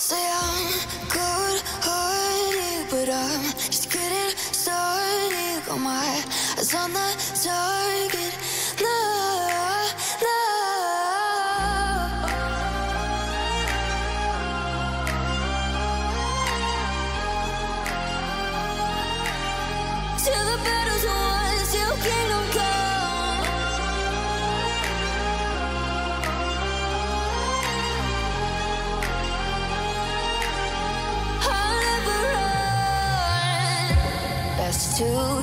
Say I'm good hearted, but I'm just getting started. My on the target now.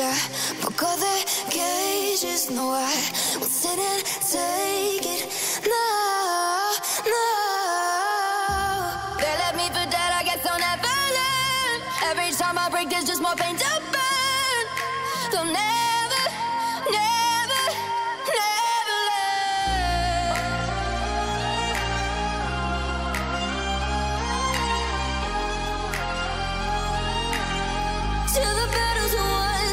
I broke all their cages No, I won't sit and take it. No, no. They left me for dead, I guess I'll never learn. Every time I break, there's just more pain to burn. They'll never, never, never learn. Till the battle's